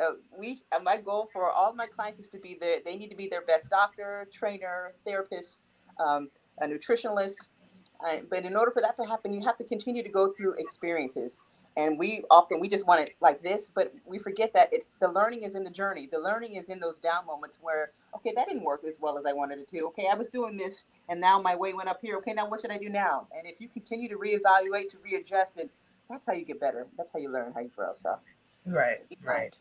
uh, we uh, my goal for all my clients is to be their they need to be their best doctor trainer therapist um, a nutritionalist. Uh, but in order for that to happen you have to continue to go through experiences. And we often we just want it like this but we forget that it's the learning is in the journey. The learning is in those down moments where okay that didn't work as well as i wanted it to. Okay i was doing this and now my way went up here. Okay now what should i do now? And if you continue to reevaluate to readjust it that's how you get better. That's how you learn how you grow. So Right, right.